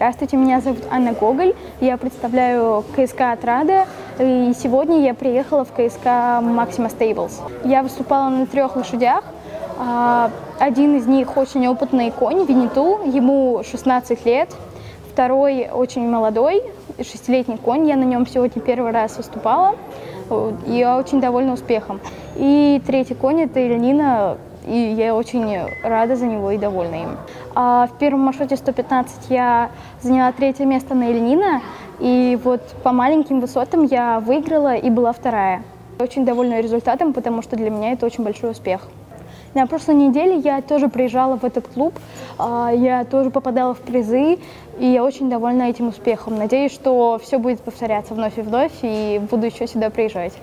Здравствуйте, меня зовут Анна Гоголь. Я представляю КСК «Отрада». И сегодня я приехала в КСК «Максима Стейблс». Я выступала на трех лошадях. А, один из них очень опытный конь, Виниту, ему 16 лет. Второй очень молодой, шестилетний конь. Я на нем сегодня первый раз выступала. И я очень довольна успехом. И третий конь – это Ильнина, и я очень рада за него и довольна им. А в первом маршруте 115 я заняла третье место на Ильнина, и вот по маленьким высотам я выиграла и была вторая. Очень довольна результатом, потому что для меня это очень большой успех. На прошлой неделе я тоже приезжала в этот клуб, а, я тоже попадала в призы, и я очень довольна этим успехом. Надеюсь, что все будет повторяться вновь и вновь, и буду еще сюда приезжать.